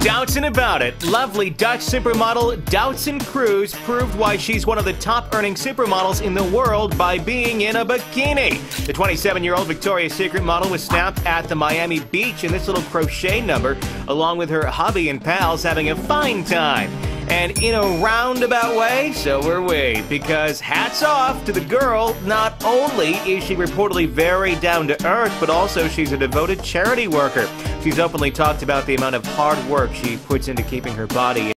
doubting about it. Lovely Dutch supermodel Doutzen Kroes proved why she's one of the top earning supermodels in the world by being in a bikini. The 27 year old Victoria's Secret model was snapped at the Miami beach in this little crochet number, along with her hubby and pals having a fine time. And in a roundabout way, so are we. Because hats off to the girl, not only is she reportedly very down to earth, but also she's a devoted charity worker. She's openly talked about the amount of hard work she puts into keeping her body